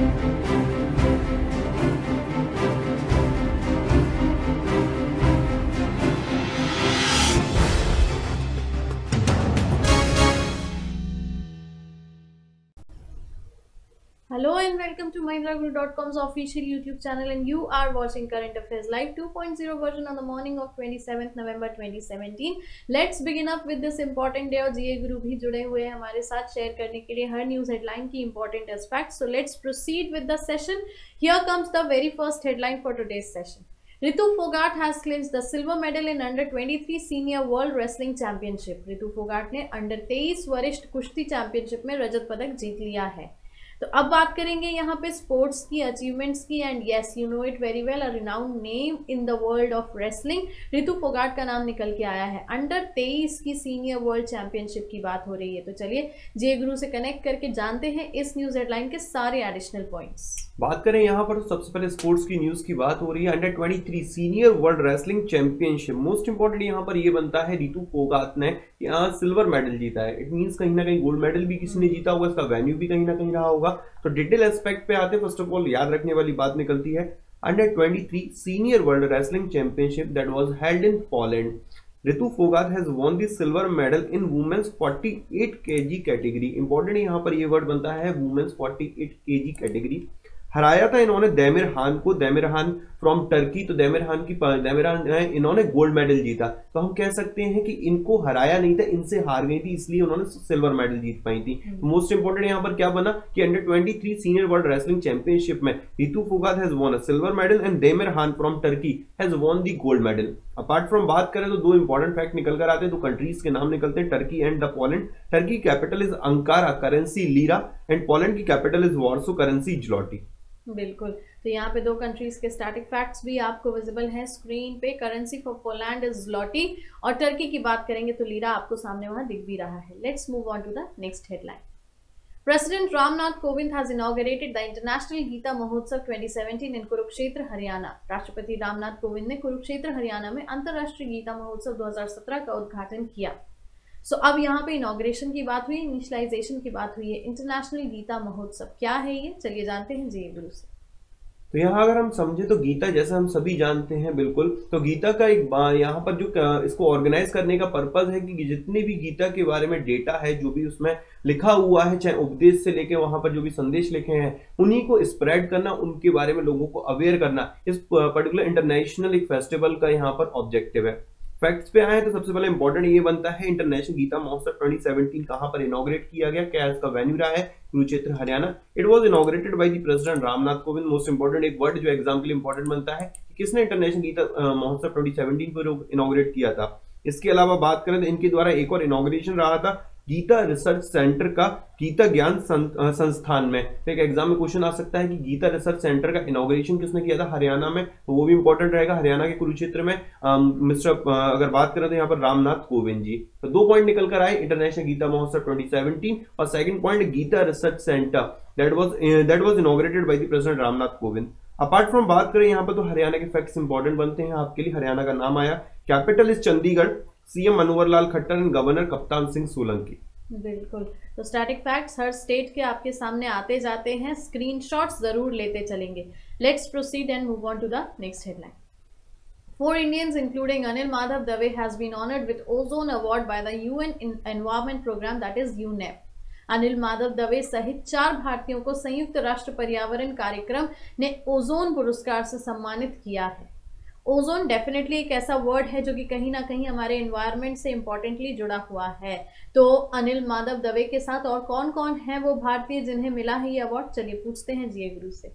Thank you. Hello and welcome to Mahindra Guru dot com's official YouTube channel and you are watching current affairs live 2.0 version on the morning of twenty November 2017 let's begin up with this important day और जीए गुरु भी जुड़े हुए हैं हमारे साथ share करने के लिए। हर न्यूज़ हेडलाइन की important aspect so let's proceed with the session here comes the very first headline for today's session Ritu Fogart has clinched the silver medal in under 23 senior world wrestling championship. Ritu Fogart ने under 23 वरिष्ठ कुश्ती championship में रजत पदक जीत लिया है। तो अब बात करेंगे यहाँ पे स्पोर्ट्स की अचीवमेंट्स की and yes you know it very well a renowned name in the world of wrestling Ritu Phogat का नाम निकल के आया है। अंडर तेईस की सीनियर वर्ल्ड चैंपियनशिप की बात हो रही है। तो चलिए जे गुरु से कनेक्ट करके जानते हैं इस न्यूज़ हेडलाइन के सारे एडिशनल पॉइंट्स बात करें यहाँ पर तो सबसे पहले स्पोर्ट्स की न्यूज़ की बात हो रही है। Under 23 senior world wrestling championship most important यहाँ पर ये बनता है रितु फोगात ने। यहाँ सिल्वर मेडल जीता है। इट मींस कहीं ना कहीं गोल्ड मेडल भी किसी ने जीता होगा, इसका वेन्यू भी कहीं ना कहीं रहा होगा। तो डिटेल एस्पेक्ट पे आते फ़र्स्ट ऑफ़ ऑल याद रखने वाली बात निकलती है। Under 23 senior world wrestling championship that was held in Poland Ritu Phogat has won the silver medal in women's 48 KG category important यहाँ पर ये वर्ड बनता है वुमेन्स 48 केजी कैटेगरी हराया था इन्होंने दैमिर हान को। दैमिर हान फ्रॉम टर्की तो दैमिर हान की दैमिर हान इन्होंने गोल्ड मेडल जीता। तो हम कह सकते हैं कि इनको हराया नहीं था इनसे हार गई थी इसलिए उन्होंने सिल्वर मेडल जीत पाई थी। मोस्ट इंपोर्टेंट यहाँ पर क्या बना कि under 23 senior world wrestling championship में Ritu Phogat has won a silver medal and Demir Han from Turkey has won the gold medal apart from बात करें तो दो इंपॉर्टेंट फैक्ट निकल कर आते हैं। दो कंट्रीज़ के नाम निकलते हैं Turkey and the Poland Turkey capital is Ankara currency lira and Poland की capital is Warsaw currency zloty बिल्कुल। तो यहाँ पे दो कंट्रीज़ के स्टैटिक फैक्ट्स भी आपको विजिबल हैं। स्क्रीन पे currency for Poland is zloty और टर्की की बात करेंगे तो लीरा आपको सामने वहाँ दिख भी रहा है। Let's move on to the next headline President Ramnath Kovind has inaugurated the International Gita Mahotsav 2017 in Kurukshetra, Haryana. राष्ट्रपति रामनाथ कोविंद ने कुरुक्षेत्र हरियाणा में अंतर्राष्ट्रीय गीता महोत्सव 2017 का उद्घाटन किया। सो so, अब यहाँ पे इनाग्रेशन की बात हुई इनिशलाइजेशन की बात हुई है इंटरनेशनल गीता महोत्सव क्या है ये? चलिए जानते हैं जी गुरु से। तो यहाँ अगर हम समझे तो गीता जैसा हम सभी जानते हैं बिल्कुल। तो गीता का एक यहाँ पर जो इसको ऑर्गेनाइज करने का पर्पज है कि जितने भी गीता के बारे में डेटा है जो भी उसमें लिखा हुआ है चाहे उपदेश से लेके वहाँ पर जो भी संदेश लिखे हैं उन्हीं को स्प्रेड करना उनके बारे में लोगों को अवेयर करना इस पर्टिकुलर इंटरनेशनल एक फेस्टिवल का यहाँ पर ऑब्जेक्टिव है। फैक्ट्स पे आए तो सबसे पहले इंपॉर्टेंट ये बनता है इंटरनेशनल गीता महोत्सव 2017 कहाँ पर इनोग्रेट किया गया, क्या इसका वेन्यू रहा है? Kurukshetra, Haryana. It was inaugurated by the president Ramnath Kovind most important एक वर्ड जो एग्ज़ाम्पल इंपॉर्टेंट बनता है, किसने इंटरनेशनल गीता महोत्सव 2017 को इनोग्रेट किया था? इसके अलावा बात करें तो इनके द्वारा एक और इनोग्रेशन रहा था गीता रिसर्च सेंटर का गीता ज्ञान संस्थान में। तो एक एग्ज़ाम में क्वेश्चन आ सकता है कि गीता रिसर्च सेंटर का इनोग्रेशन किसने किया था? हरियाणा में। तो वो भी इंपॉर्टेंट रहेगा। हरियाणा के कुरुक्षेत्र में मिस्टर अगर बात करें तो यहाँ पर रामनाथ कोविंद जी। तो दो पॉइंट निकल कर आए इंटरनेशनल गीता महोत्सव 2017 और second point Gita research centre. That was that was inaugurated by the president Ramnath Kovind. Apart from बात करें यहाँ पर तो हरियाणा के फैक्ट्स इंपॉर्टेंट बनते हैं। आपके लिए हरियाणा का नाम आया। Capital is Chandigarh CM Manohar Lal Khattar and governor Kaptan Singh Solanki. बिल्कुल। तो स्टैटिक फैक्ट्स हर स्टेट के आपके सामने आते जाते हैं। स्क्रीनशॉट्स ज़रूर लेते चलेंगे। Let's proceed and move on to the next headline Four Indians, including Anil Madhav Dave, has been honored with Ozone Award by the UN Environment Program, that is UNEP. Anil Madhav Dave सहित चार भारतीयों को संयुक्त राष्ट्र पर्यावरण कार्यक्रम ने ozone पुरस्कार से सम्मानित किया है। ओजोन डेफिनेटली एक ऐसा वर्ड है जो कि कहीं ना कहीं हमारे इन्वायरमेंट से इम्पोर्टेंटली जुड़ा हुआ है। तो अनिल माधव दवे के साथ और कौन कौन है वो भारतीय जिन्हें मिला है ये अवार्ड चलिए पूछते हैं जिये गुरु से।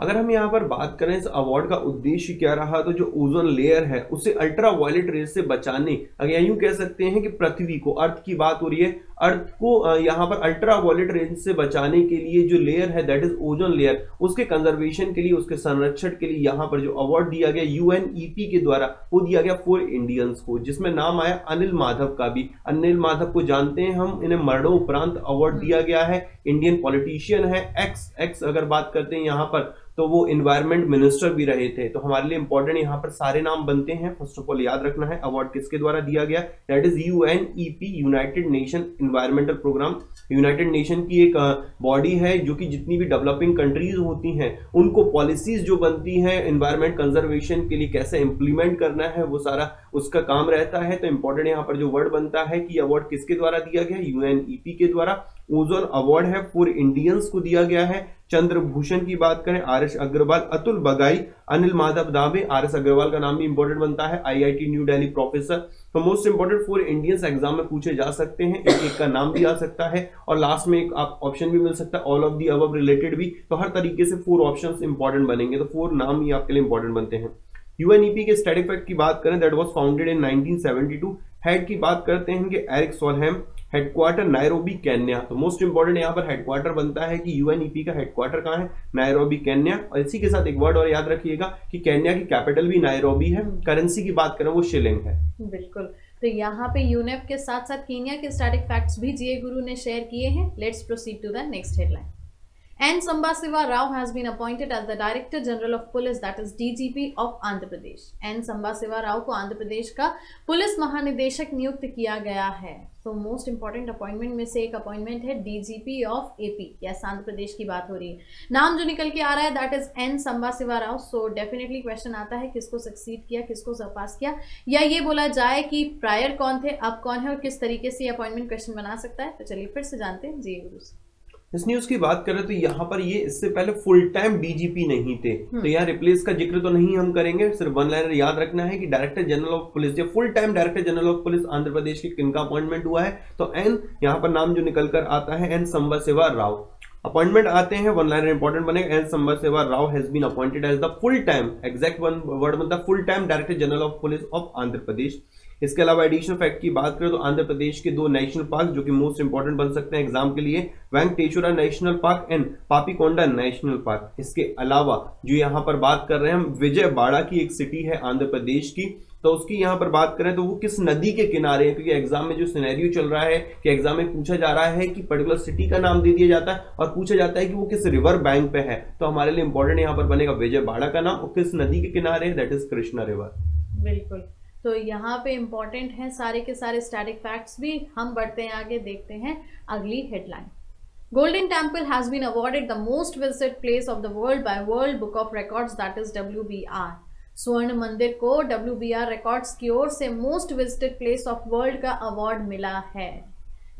अगर हम यहाँ पर बात करें इस अवार्ड का उद्देश्य क्या रहा तो जो ओजोन लेयर है, उसे अल्ट्रा वायलेट रेस से बचाने अगर यूँ कह सकते हैं कि पृथ्वी को, अर्थ की बात हो रही है अर्थ को यहाँ पर अल्ट्रा वायलेट रेंज से बचाने के लिए जो लेयर है दैट इज़ ओजोन लेयर उसके कंजर्वेशन के लिए, उसके संरक्षण के लिए यहाँ पर जो अवार्ड दिया गया यूएनईपी के द्वारा, वो दिया गया फोर इंडियंस को, जिसमें नाम आया अनिल माधव का भी। अनिल माधव को जानते हैं हम, इन्हें मरणोपरांत अवार्ड दिया गया है। इंडियन पॉलिटिशियन है एक्स एक्स अगर बात करते हैं यहाँ पर तो वो इन्वायरमेंट मिनिस्टर भी रहे थे। तो हमारे लिए इंपॉर्टेंट यहाँ पर सारे नाम बनते हैं। फ़र्स्ट ऑफ़ ऑल याद रखना है अवार्ड किसके द्वारा दिया गया? That is U N E P United Nation environmental programme United Nation की एक बॉडी है जो कि जितनी भी डेवलपिंग कंट्रीज़ होती हैं, उनको पॉलिसीज़ जो बनती हैं इन्वायरमेंट कंजर्वेशन के लिए कैसे इंप्लीमेंट करना है, वो सारा उसका काम रहता है तो इंपॉर्टेंट यहाँ पर जो वर्ड बनता है कि अवार्ड किसके द्वारा दिया गया? यूएनईपी के द्वारा। ओजोन अवार्ड है फॉर इंडियंस को दिया गया है। चंद्रभूषण की बात करें R S Agarwal Atul Bagai, Anil Madhav Dave R S Agarwal का नाम भी इंपॉर्टेंट बनता है। आईआईटी न्यू दिल्ली प्रोफेसर तो most important four Indians exam में पूछे जा सकते हैं, एक एक का नाम भी आ सकता है। और लास्ट में एक आप ऑप्शन भी मिल सकता है ऑल ऑफ़ दी अब रिलेटेड भी। तो हर तरीके से फोर ऑप्शन इंपॉर्टेंट बनेंगे। तो फोर नाम ही आपके लिए इंपॉर्टेंट बनते हैं। यूएनईपी के स्टडी फैक्ट की बात करें that was founded in 1972 head की बात करते हैं कि Erik Solheim headquarter Nairobi Kenya तो मोस्ट इंपॉर्टेंट यहाँ पर हेडक्वार्टर बनता है कि यूएनईपी का हेडक्वार्टर कहाँ है? नायरोबी केन्या और इसी के साथ एक वर्ड और याद रखिएगा कि केन्या की कैपिटल भी नायरोबी है. करेंसी की बात करें, वो शिलिंग है. बिल्कुल. तो यहाँ पे यूनेप के साथ साथ कीनिया के स्टैटिक फैक्ट्स भी जीए गुरु ने शेयर किए हैं. Let's proceed to the next headline N. Sambasiva Rao has been appointed as the Director General of Police, that is DGP of Andhra Pradesh. N. Sambasiva Rao को आंध्र प्रदेश का police महानिदेशक नियुक्त किया गया है तो मोस्ट इंपॉर्टेंट अपॉइंटमेंट में से एक अपॉइंटमेंट है DGP of AP yes Andhra Pradesh की बात हो रही है नाम जो निकल के आ रहा है that is N Sambasiva Rao so definitely question आता है, किसको सक्सीड किया, किसको सरपास किया या ये बोला जाए कि प्रायर कौन थे, अब कौन है और किस तरीके से अपॉइंटमेंट क्वेश्चन बना सकता है तो चलिए फिर से जानते हैं जी, गुरु इस न्यूज़ की बात करें तो यहाँ पर ये इससे पहले फुल टाइम डीजीपी नहीं थे। हम्म। तो यहाँ रिप्लेस का ज़िक्र तो नहीं हम करेंगे सिर्फ़ वन लाइनर याद रखना है कि डायरेक्टर जनरल ऑफ़ पुलिस ये full time director general of police Andhra Pradesh की किनका अपॉइंटमेंट हुआ है। तो एन यहाँ पर नाम जो निकल कर आता है N Sambasiva Rao appointment आते हैं वन लाइनर इंपॉर्टेंट बनेगा N Sambasiva Rao has been appointed as the full time exact one word मतलब full time director general of police of Andhra Pradesh. इसके अलावा एडिशनल फैक्ट की बात करें तो आंध्र प्रदेश के दो नेशनल पार्क जो कि मोस्ट इंपॉर्टेंट बन सकते हैं एग्ज़ाम के लिए, Venkateswara national park and Papikonda national park इसके अलावा जो यहाँ पर बात कर रहे हैं हम विजय की एक सिटी है आंध्र प्रदेश की. तो उसकी यहाँ पर बात करें तो वो किस नदी के किनारे है? क्योंकि एग्ज़ाम में जो सिनेरियो चल रहा है कि एग्ज़ाम में पूछा जा रहा है कि पर्टिकुलर सिटी का नाम दे दिया जाता है और पूछा जाता है कि वो किस रिवर बैंक पे है. तो हमारे लिए इंपॉर्टेंट यहाँ पर बनेगा विजय का नाम और किस नदी के किनारे है? दैट इज़ कृष्णा रिवर बिल्कुल। तो यहाँ पे इंपॉर्टेंट हैं सारे के सारे स्टैटिक फैक्ट्स भी। हम बढ़ते हैं आगे, देखते हैं अगली headline golden temple has been awarded the most visit place of the world by world book of records that is W B R Swarna Mandir को डब्ल्यू बी आर रिकॉर्ड्स की ओर से most visited place of world का award मिला है।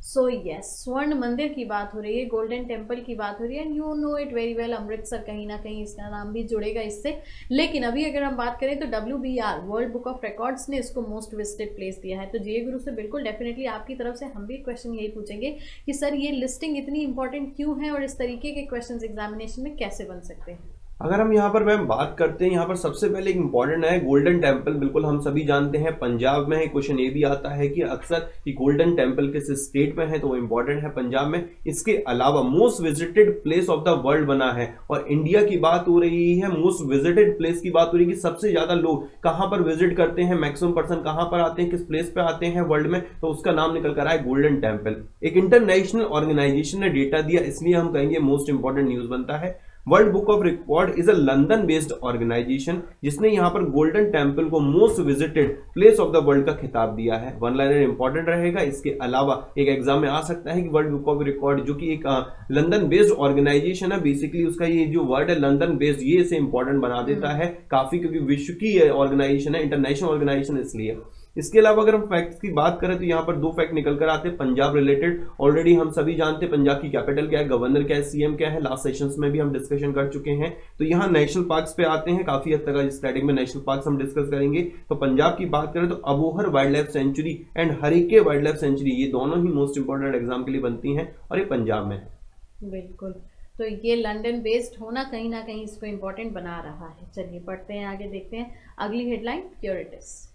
So yes स्वर्ण मंदिर की बात हो रही है गोल्डन टेंपल की बात हो रही है and you know it very well Amritsar कहीं ना कहीं इसका नाम भी जुड़ेगा इससे लेकिन अभी अगर हम बात करें तो W B R world book of records ने इसको मोस्ट विजिटेड प्लेस दिया है तो जे गुरु से बिल्कुल डेफिनेटली आपकी तरफ़ से हम भी क्वेश्चन यही पूछेंगे कि सर ये लिस्टिंग इतनी इंपॉर्टेंट क्यों है और इस तरीके के क्वेश्चन एग्जामिनेशन में कैसे बन सकते हैं अगर हम यहाँ पर मैम बात करते हैं, यहाँ पर सबसे पहले इंपॉर्टेंट है गोल्डन टेंपल बिल्कुल हम सभी जानते हैं, पंजाब में है क्वेश्चन ये भी आता है कि अक्सर कि गोल्डन टेंपल किस स्टेट में है तो वो इंपॉर्टेंट है पंजाब में। इसके अलावा most visited place of the world बना है, और इंडिया की बात हो रही है मोस्ट विजिटेड प्लेस की बात हो रही है कि सबसे ज़्यादा लोग कहाँ पर विज़िट करते हैं मैक्सिमम पर्सन कहाँ पर आते हैं, किस प्लेस पे आते हैं वर्ल्ड में तो उसका नाम निकल कर आया गोल्डन टेंपल एक इंटरनेशनल ऑर्गेनाइजेशन ने डेटा दिया, इसलिए हम कहेंगे मोस्ट इंपॉर्टेंट न्यूज़ बनता है। World book of record is a London based organisation जिसने यहाँ पर गोल्डन टेंपल को most visited place of the world का खिताब दिया है। वन लाइनर इंपॉर्टेंट रहेगा। इसके अलावा एक एग्ज़ाम में आ सकता है कि वर्ल्ड बुक ऑफ़ रिकॉर्ड जो कि एक लंदन बेस्ड ऑर्गेनाइजेशन है बेसिकली उसका ये जो वर्ड है लंदन बेस्ड ये इसे इंपॉर्टेंट बना देता है। काफ़ी क्योंकि विश्व की ऑर्गेनाइजेशन है इंटरनेशनल ऑर्गेनाइजेशन इसलिए। इसके अलावा अगर हम फैक्ट्स की बात करें तो यहाँ पर दो फैक्ट निकल कर आते हैं। पंजाब रिलेटेड ऑलरेडी हम सभी जानते हैं पंजाब की कैपिटल क्या है गवर्नर क्या है सीएम क्या है। लास्ट सेशंस में भी हम डिस्कशन कर चुके हैं। तो यहाँ नेशनल पार्क्स पे आते हैं। काफ़ी हद तक स्टैटिक में नेशनल पार्क हम डिस्कस करेंगे। तो पंजाब की बात करें तो Abohar wild life sanctuary and Harike wild life sanctuary ये दोनों ही मोस्ट इंपॉर्टेंट एग्ज़ाम के लिए बनती हैं और ये पंजाब में है। बिल्कुल। तो ये लंदन बेस्ड होना कहीं ना कहीं इसको इम्पोर्टेंट बना रहा है। चलिए पढ़ते हैं आगे, देखते हैं। अगली हेडलाइन प्योरिटिस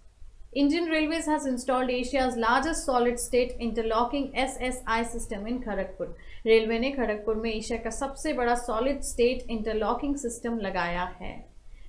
Indian Railways has installed Asia's largest solid-state interlocking SSI system in Kharagpur. Railway ने खड़गपुर में एशिया का सबसे बड़ा सॉलिड स्टेट इंटरलॉकिंग सिस्टम लगाया है।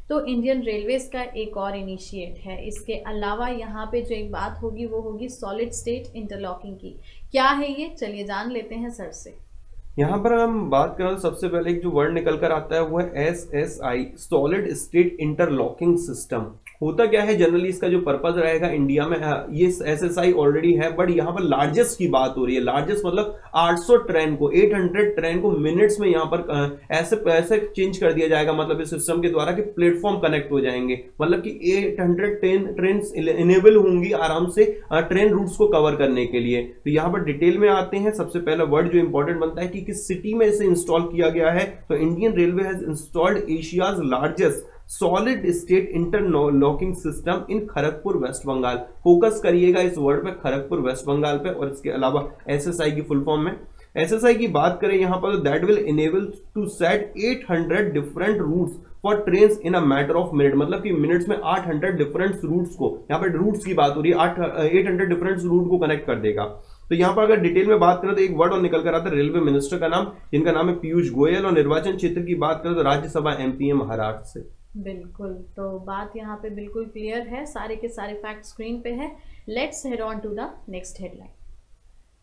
तो इंडियन रेलवेज का एक और इनिशिएट है। इसके अलावा यहाँ पे जो एक बात होगी, वो होगी सॉलिड स्टेट इंटरलॉकिंग की। क्या है ये? चलिए जान लेते हैं सर से। यहाँ पर हम बात करें सबसे पहले एक जो वर्ड निकल कर आता है, वो है S S I solid state interlocking system होता क्या है? जनरली इसका जो पर्पज रहेगा इंडिया में ये एस एस आई ऑलरेडी है बट यहाँ पर लार्जेस्ट की बात हो रही है। लार्जेस्ट मतलब 800 ट्रेन को 800 ट्रेन को मिनट्स में यहाँ पर ऐसे ऐसे चेंज कर दिया जाएगा मतलब इस सिस्टम के द्वारा कि प्लेटफॉर्म कनेक्ट हो जाएँगे। मतलब कि 800 ट्रेन ट्रेन इनेबल होंगी आराम से ट्रेन रूट्स को कवर करने के लिए। तो यहाँ पर डिटेल में आते हैं। सबसे पहला वर्ड जो इंपॉर्टेंट बनता है कि किस सिटी में इसे इंस्टॉल किया गया है। तो Indian railway has installed Asia's largest solid state interlocking system in Kharagpur West Bengal focus करिएगा इस वर्ड पे खड़गपुर वेस्ट बंगाल पे और इसके अलावा एसएसआई की फुल फॉर्म में। एसएसआई की बात करें यहाँ पर that will enable to set 800 different routes for train in a matter of minute मतलब कि मिनट्स में 800 डिफरेंट रूट्स को, यहाँ पर रूट्स की बात हो रही है, आठ एट हंड्रेड डिफरेंट रूट को कनेक्ट कर देगा। तो यहाँ पर अगर डिटेल में बात करें तो एक वर्ड और निकल कर आता है रेलवे मिनिस्टर का नाम। जिनका नाम है पीयूष गोयल और निर्वाचन क्षेत्र की बात करें तो राज्यसभा एमपी महाराष्ट्र से। बिल्कुल तो बात यहाँ पे बिल्कुल क्लियर है। सारे के सारे फैक्ट स्क्रीन पे है। Let's head on to the next headline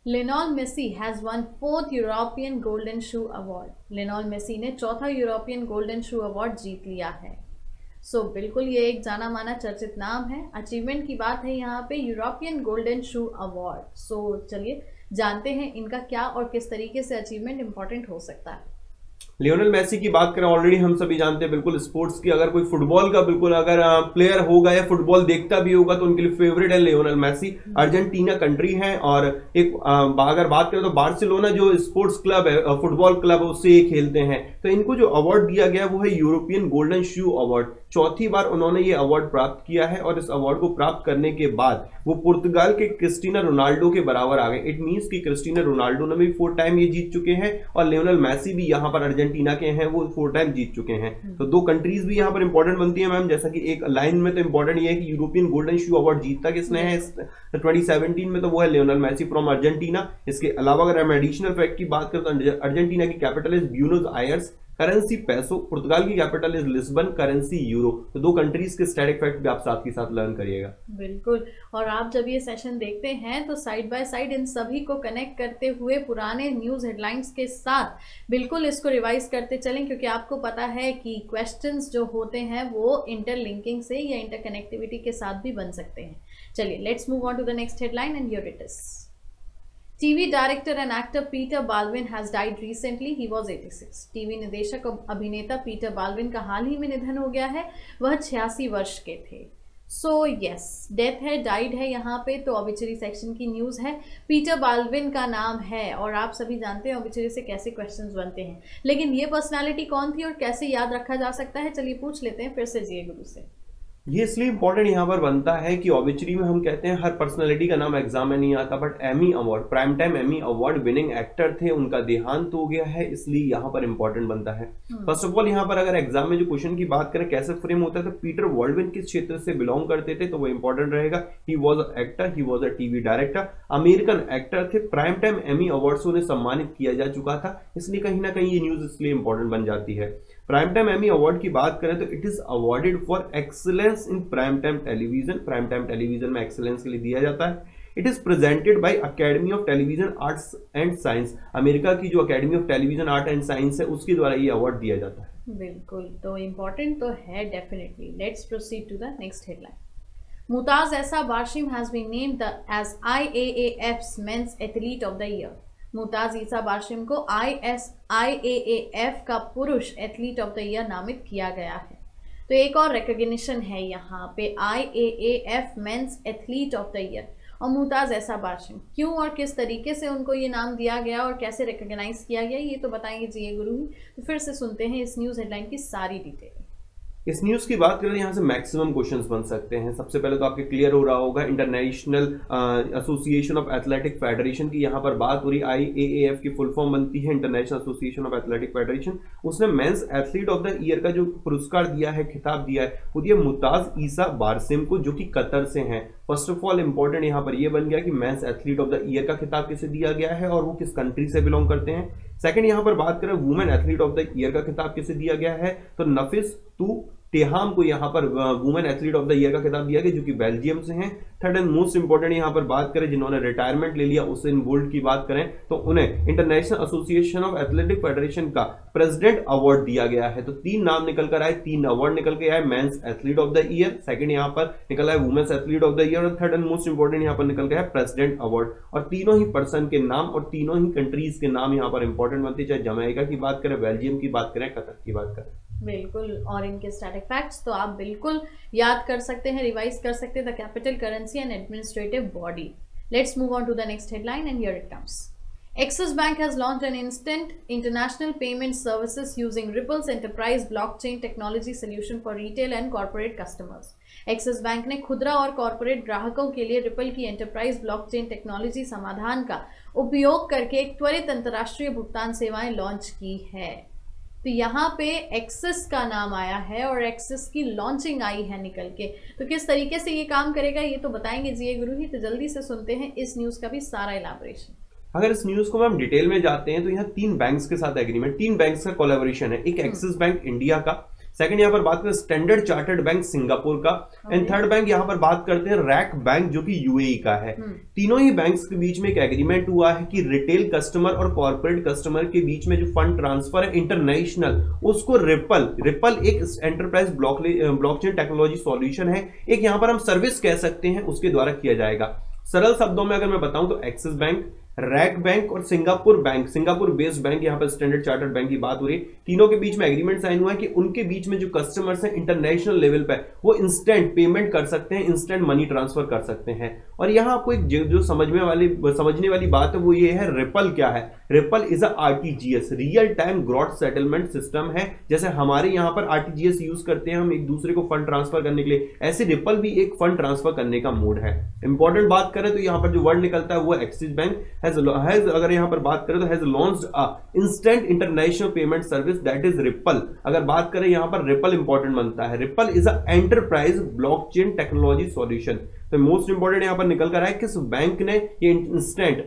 Lionel Messi has won fourth European golden shoe award Lionel Messi ने चौथा यूरोपियन गोल्डन शू अवार्ड जीत लिया है। सो so, बिल्कुल ये एक जाना माना चर्चित नाम है। अचीवमेंट की बात है यहाँ पे European golden shoe award so चलिए जानते हैं इनका क्या और किस तरीके से अचीवमेंट इंपॉर्टेंट हो सकता है। लियोनल मैसी की बात करें ऑलरेडी हम सभी जानते हैं बिल्कुल स्पोर्ट्स की। अगर कोई फुटबॉल का बिल्कुल अगर प्लेयर होगा या फुटबॉल देखता भी होगा तो उनके लिए फेवरेट है लियोनल मैसी अर्जेंटीना कंट्री है और एक अगर बात करें तो बार्सिलोना जो स्पोर्ट्स क्लब है फुटबॉल क्लब है उससे ये खेलते हैं। तो इनको जो अवार्ड दिया गया वो है यूरोपियन गोल्डन शू अवार्ड चौथी बार उन्होंने ये अवार्ड प्राप्त किया है और इस अवार्ड को प्राप्त करने के बाद वो पुर्तगाल के क्रिस्टीना रोनाल्डो के बराबर आ गए। इट मीन्स कि क्रिस्टीना रोनाल्डो ने भी फोर टाइम ये जीत चुके हैं और लियोनल मैसी भी यहाँ पर अर्जेंटीना के हैं वो फोर टाइम जीत चुके हैं। हम्म। तो दो कंट्रीज़ भी यहाँ पर इंपॉर्टेंट बनती है मैम जैसा कि एक लाइन में तो इंपॉर्टेंट ये है कि यूरोपियन गोल्डन शू अवार्ड जीता किसने है ट्वेंटी में तो वो है लियोनल मैसी फ्रॉम अर्जेंटीना। इसके अलावा अगर हम एडिशनल फैक्ट की बात करें तो अर्जेंटीना की capital is Buenos Aires currency peso, पुर्तगाल की capital is Lisbon currency euro तो दो कंट्रीज़ के स्टैटिक फैक्ट भी आप साथ के साथ लर्न करिएगा। बिल्कुल। और आप जब ये सेशन देखते हैं तो साइड बाय साइड इन सभी को कनेक्ट करते हुए पुराने न्यूज़ हेडलाइंस के साथ बिल्कुल इसको रिवाइज करते चलें, क्योंकि आपको पता है कि क्वेश्चंस जो होते हैं, वो इंटरलिंकिंग से या इंटरकनेक्टिविटी के साथ भी बन सकते हैं। चलिए let's move on to the next headline and your it is TV director and actor Peter Baldwin has died recently he was 86 TV निदेशक और अभिनेता पीटर बालविन का हाल ही में निधन हो गया है। वह छियासी वर्ष के थे। सो यस डेथ है डाइड है यहाँ पे तो ऑबिचरी सेक्शन की न्यूज़ है। पीटर बालविन का नाम है और आप सभी जानते हैं ऑबिचरी से कैसे क्वेश्चंस बनते हैं। लेकिन ये पर्सनालिटी कौन थी और कैसे याद रखा जा सकता है? चलिए पूछ लेते हैं फिर से जिए गुरु से। ये इसलिए इंपॉर्टेंट यहाँ पर बनता है कि ऑबिचरी में हम कहते हैं हर पर्सनालिटी का नाम एग्ज़ाम में नहीं आता but Emmy award prime time Emmy award winning actor थे उनका देहांत हो गया है इसलिए यहाँ पर इंपॉर्टेंट बनता है। फ़र्स्ट ऑफ़ ऑल यहाँ पर अगर एग्ज़ाम में जो क्वेश्चन की बात करें कैसे फ्रेम होता है तो पीटर वर्ल्डविन किस क्षेत्र से बिलोंग करते थे तो वो इंपॉर्टेंट रहेगा। He was a actor he was a TV director American actor थे प्राइम टाइम एमी अवार्ड से उन्हें सम्मानित किया जा चुका था इसलिए कहीं ना कहीं ये न्यूज़ इसलिए इंपॉर्टेंट बन जाती है। प्राइम टाइम एमी अवार्ड की बात करें तो it is awarded for excellence in prime time television prime time television में एक्सलेंस के लिए दिया जाता है। It is presented by academy of television arts and science America की जो academy of television art and science है, उसके द्वारा ये अवार्ड दिया जाता है। बिल्कुल। तो इम्पोर्टेंट तो है definitely let's proceed to the next headline Mutaz Essa Barshim has been named as IAAF's men's athlete of the year. Mutaz Essa Barshim को I S I A F का पुरुष एथलीट ऑफ़ द ईयर नामित किया गया है। तो एक और रिकग्निशन है यहाँ पे I A F men's athlete of the year और मुमताज़ ऐसा बाशिम, क्यों और किस तरीके से उनको ये नाम दिया गया और कैसे रिकग्नाइज किया गया, ये तो बताएँगे जी गुरु ही। तो फिर से सुनते हैं इस न्यूज़ हेडलाइन की सारी डिटेल इस न्यूज़ की बात करें यहाँ से मैक्सिमम क्वेश्चंस बन सकते हैं। सबसे पहले तो आपके क्लियर हो रहा होगा international association of athletic federation की यहाँ पर बात हो रही आई ए एफ़ की फुल फॉर्म बनती है international association of athletic federation उसने men's athlete of the year का जो पुरस्कार दिया है, खिताब दिया है, वो दिया मुताज ईसा बारसिम को, जो कि कतर से हैं। फ़र्स्ट ऑफ़ ऑल इंपॉर्टेंट यहाँ पर यह बन गया कि men's athlete of the year का खिताब किसे दिया गया है और वो किस कंट्री से बिलोंग करते हैं। सेकंड यहाँ पर बात करें women athlete of the year का खिताब किसे दिया गया है? तो नफिस टू टेहाम को यहाँ पर women athlete of the year का खिताब दिया गया, जो कि बेल्जियम से हैं। थर्ड एंड मोस्ट इंपॉर्टेंट यहाँ पर बात करें, जिन्होंने रिटायरमेंट ले लिया, उस बोल्ट की बात करें तो उन्हें international association of athletic federation का प्रेसिडेंट अवार्ड दिया गया है। तो तीन नाम निकल कर आए, तीन अवार्ड निकल के आए men's athlete of the year second यहाँ पर निकल आए women's athlete of the year और थर्ड एंड मोस्ट इंपॉर्टेंट यहाँ पर निकल गया प्रेसिडेंट अवार्ड और तीनों ही पर्सन के नाम और तीनों ही कंट्रीज़ के नाम यहाँ पर इंपॉर्टेंट बनते चाहे जमैका की बात करें बेल्जियम की बात करें कतर की बात करें। बिल्कुल, और इनके स्टैटिक फैक्ट्स तो आप बिल्कुल याद कर सकते हैं रिवाइज कर सकते हैं the capital currency and administrative body let's move on to the next headline and here it comes Axis Bank has launched an instant international payment services using Ripple's enterprise blockchain technology solution for retail and corporate customers. Axis Bank ने खुदरा और corporate ग्राहकों के लिए ripple की enterprise blockchain technology समाधान का उपयोग करके एक त्वरित अंतर्राष्ट्रीय भुगतान सेवाएँ लॉन्च की है। तो यहाँ पे एक्सेस का नाम आया है और एक्सेस की लॉन्चिंग आई है निकल के। तो किस तरीके से ये काम करेगा ये तो बताएँगे जीए गुरु ही तो जल्दी से सुनते हैं इस न्यूज़ का भी सारा इलाबोरेशन अगर इस न्यूज़ को हम डिटेल में जाते हैं तो यहाँ तीन बैंक्स के साथ एग्रीमेंट तीन बैंक्स का कोलेबोरेशन है। एक एक्सिस बैंक इंडिया का सेकंड यहाँ पर बात करें स्टैंडर्ड चार्टर्ड बैंक सिंगापुर का। एंड थर्ड बैंक यहाँ पर बात करते हैं रैक बैंक जो कि यूएई का है। हम्म। तीनों ही बैंक्स के बीच में एक एग्रीमेंट हुआ है कि रिटेल कस्टमर और कॉर्पोरेट कस्टमर के बीच में जो फंड ट्रांसफ़र है इंटरनेशनल उसको रिपल रिपल एक enterprise block blockchain technology solution है। एक यहाँ पर हम सर्विस कह सकते हैं उसके द्वारा किया जाएगा। सरल शब्दों में अगर मैं बताऊँ तो एक्सिस बैंक रैक बैंक और Singapore bank, Singapore based bank, यहाँ पर स्टैंडर्ड चार्टर्ड बैंक की बात हो रही है। तीनों के बीच में एग्रीमेंट साइन हुआ है कि उनके बीच में जो कस्टमर्स हैं इंटरनेशनल लेवल पर वो इंस्टेंट पेमेंट कर सकते हैं इंस्टेंट मनी ट्रांसफ़र कर सकते हैं। और यहाँ आपको एक जो, जो समझ में वाली समझने वाली बात है वो ये है रिपल क्या है? Ripple is RTGS real time gross settlement system है। जैसे हमारे यहाँ पर आरटीजीएस यूज़ करते हैं हम एक दूसरे को फंड ट्रांसफ़र करने के लिए। ऐसे रिपल भी एक फंड ट्रांसफ़र करने का मोड है। इंपॉर्टेंट बात करें तो यहाँ पर जो वर्ड निकलता है वो एक्सिस बैंक हैज़ अगर यहाँ पर बात करें तो has launched a instant international payment service that is Ripple अगर बात करें यहाँ पर रिपल इंपॉर्टेंट बनता है। Ripple is a enterprise blockchain technology solution तो मोस्ट इंपॉर्टेंट यहाँ पर निकल कर आया, किस बैंक ने ये instant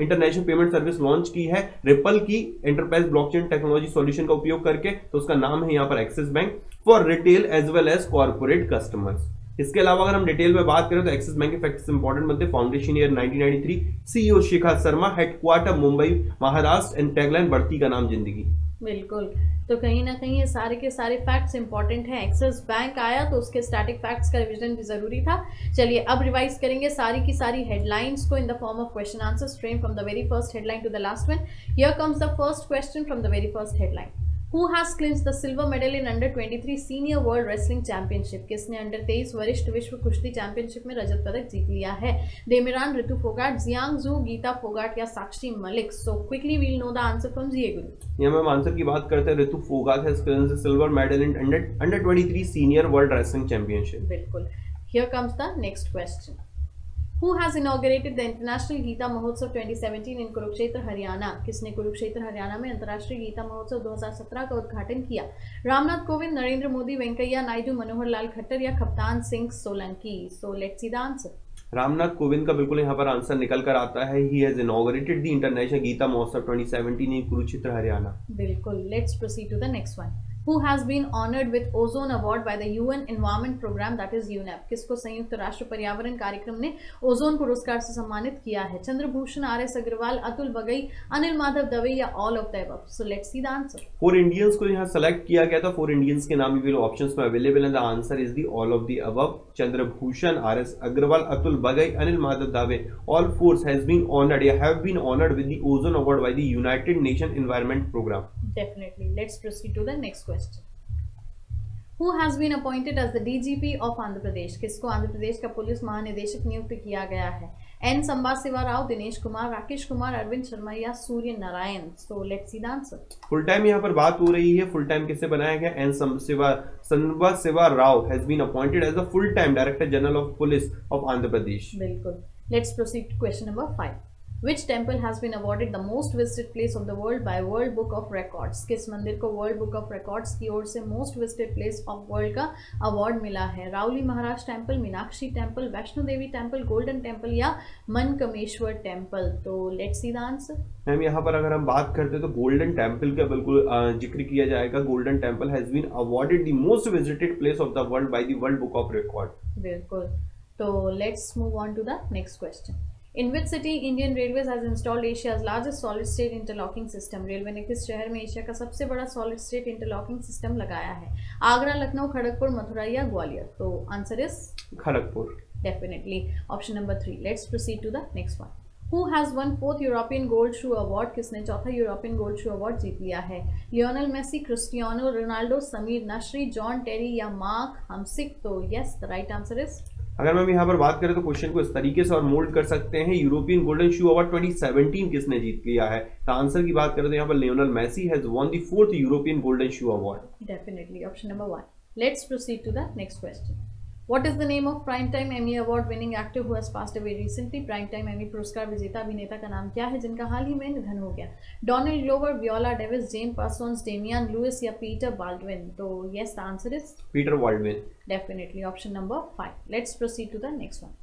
international payment service launch की है? रिपल की एंटरप्राइज ब्लॉकचेन टेक्नोलॉजी सॉल्यूशन का उपयोग करके तो उसका नाम है यहाँ पर Axis Bank for retail as well as corporate customers इसके अलावा अगर हम डिटेल में बात करें तो एक्सिस बैंक के इंपॉर्टेंट बनते foundation year 1993 CEO Shikha Sharma headquarter Mumbai Maharashtra and tagline बढ़ती का नाम ज़िंदगी। बिल्कुल। तो कहीं ना कहीं ये सारे के सारे फैक्ट्स इंपॉर्टेंट हैं। एक्सिस बैंक आया तो उसके स्टैटिक फैक्ट्स का रिविजन भी ज़रूरी था। चलिए अब रिवाइज करेंगे सारी की सारी हेडलाइंस को in the form of question answer stream from the very first headline to the last one here comes the first question from the very first headline who has clinched the silver medal in under 23 senior world wrestling championship किसने under 23 वरिष्ठ विश्व कुश्ती championship में रजत पदक जीत लिया है? देमिरान ऋतु Phogat Jiang जू गीता फोगाट या Sakshi Malik? So quickly we'll know the answer from GA Guru यहाँ हम आंसर की बात करते हैं। Ritu Phogat has clinched the silver medal in under under 23 senior world wrestling championship बिल्कुल। Here comes the next question Who has inaugurated the International Geeta Mahotsav 2017 in Kurukshetra, Haryana? किसने कुरुक्षेत्र हरियाणा में अंतर्राष्ट्रीय गीता महोत्सव 2017 का उद्घाटन किया? रामनाथ कोविंद नरेंद्र मोदी वेंकैया नायडू मनोहर लाल खट्टर या Kaptan Singh Solanki? So let's see the answer Ramnath Kovind का बिल्कुल यहाँ पर आंसर निकल कर आता है। He has inaugurated the international Gita Mahotsav 2017 in Kurukshetra Haryana बिल्कुल let's proceed to the next one who has been honored with ozone award by the UN environment program, that is UNEP किसको संयुक्त राष्ट्र पर्यावरण कार्यक्रम ने ozone पुरस्कार से सम्मानित किया है? चंद्रभूषण, आर एस अग्रवाल, अतुल बगई, अनिल माधव दवे या all of the so let's see the answer four Indians को यहाँ सेलेक्ट किया गया था। फोर इंडियंस के नाम भी ऑप्शंस में अवेलेबल है। The answer is the all of the above Chandrabhushan, R S Agarwal, Atul Bagai, Anil Madhav Dave all four has been honoured या have been honoured with the ozone award by the United Nation environment programme Definitely. Let's proceed to the next question. Who has been appointed as the DGP of Andhra Pradesh? किसको? आंध्र प्रदेश का police महानिदेशक नियुक्त किया गया है। N Samba Shiva Rao Dinesh Kumar Rakesh Kumar Arvind Sharma या Surya Narayan? So let's see the answer full time यहाँ पर बात हो रही है। फुल टाइम किससे बनाया गया? N Shiva Samba Shiva Rao has been appointed as a full time director general of police of Andhra Pradesh बिल्कुल। Let's proceed to question number five which temple has been awarded the most visited place of the world by world book of records किस मंदिर को world book of records की ओर से most visited place of world का award मिला है? Rauli Maharaj temple Meenakshi temple Vaishno Devi temple Golden Temple या मनकमेश्वर टेंपल तो let's see the answer ma'am यहाँ पर अगर हम बात करते तो गोल्डन टेंपल का बिल्कुल ज़िक्र किया जाएगा। Golden Temple has been awarded the most visited place of the world by the world book of record बिल्कुल। तो let's move on to the next question in which city Indian Railways has installed Asia's largest solid state interlocking system railway ने किस शहर में Asia का सबसे बड़ा solid state interlocking system लगाया है? आगरा लखनऊ खड़गपुर मथुरा या ग्वालियर? तो answer is Kharagpur. Definitely option number three let's proceed to the next one who has won fourth European gold shoe award किसने चौथा यूरोपियन गोल्ड शू अवार्ड जीत लिया है? Lionel Messi Cristiano Ronaldo Samir Nasri John Terry या Marek Hamsik तो yes the right answer is अगर हम यहाँ पर बात करें तो क्वेश्चन को इस तरीके से और मोल्ड कर सकते हैं। यूरोपियन गोल्डन शू अवार्ड 2017 किसने जीत लिया है? तो आंसर की बात करें तो यहाँ पर Lionel Messi has won the fourth European golden shoe award definitely option number one let's proceed to the next question What is the name of Primetime Emmy Award winning actor who has passed away recently? Primetime Emmy पुरस्कार विजेता अभिनेता का नाम क्या है जिनका हाल ही में निधन हो गया? Donald Glover Viola Davis Jim Parsons Damian Lewis या Peter Baldwin so yes the answer is Peter Baldwin definitely option number five let's proceed to the next one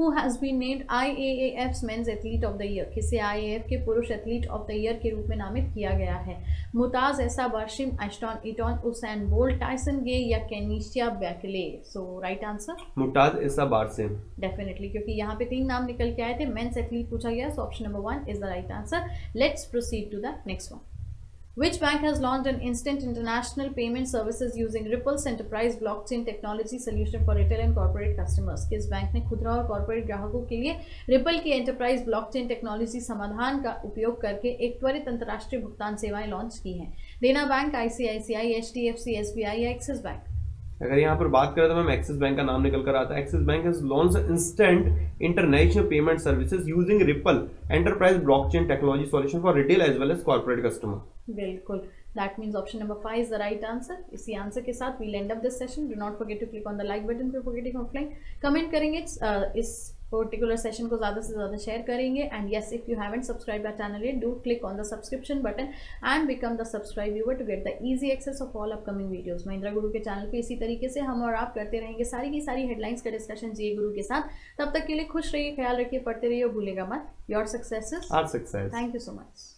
who has been named IAAF's men's athlete of the year किसे IAAF के पुरुष athlete of the year के रूप में नामित किया गया है? Mutaz Essa Barshim Ashton Eaton Usain Bolt Tyson Gay या Kenenisa Bekele? So right answer Mutaz Essa Barshim definitely क्योंकि यहाँ पे तीन नाम निकल के आए थे मेंस एथलीट पूछा गया so option number one is the right answer let's proceed to the next one Which bank has launched an instant international payment services using Ripple's enterprise blockchain technology solution for retail and corporate customers? किस bank ने खुदरा और corporate ग्राहकों के लिए ripple की enterprise blockchain technology समाधान का उपयोग करके एक त्वरित अंतर्राष्ट्रीय भुगतान सेवाएँ लॉन्च की हैं Dena bank ICICI B I या एक्सिस बैंक अगर यहाँ पर बात करें तो मैम एक्सिस बैंक का नाम निकल कर आता है। Axis Bank launch instant international payment services using Ripple enterprise blockchain technology solution for retail as well as corporate customer बिल्कुल। That means option number five is the right answer इसी answer के साथ we'll end up this session do not forget to click on the like button for forgetting offline comment करेंगे uh, इस particular session को ज़्यादा से ज़्यादा share करेंगे. And yes if you haven't subscribe our channel ये do click on the subscription button and become the subscribe viewer to get the easy access of all upcoming videos Mahindra Guru के channel पर इसी तरीके से हम और आप करते रहेंगे सारी की सारी हेडलाइंस का डिस्कशन जी गुरु के साथ. तब तक के लिए खुश रहिए ख्याल रखिए पढ़ते रहिए और भूलेगा मत. Your success thank you so much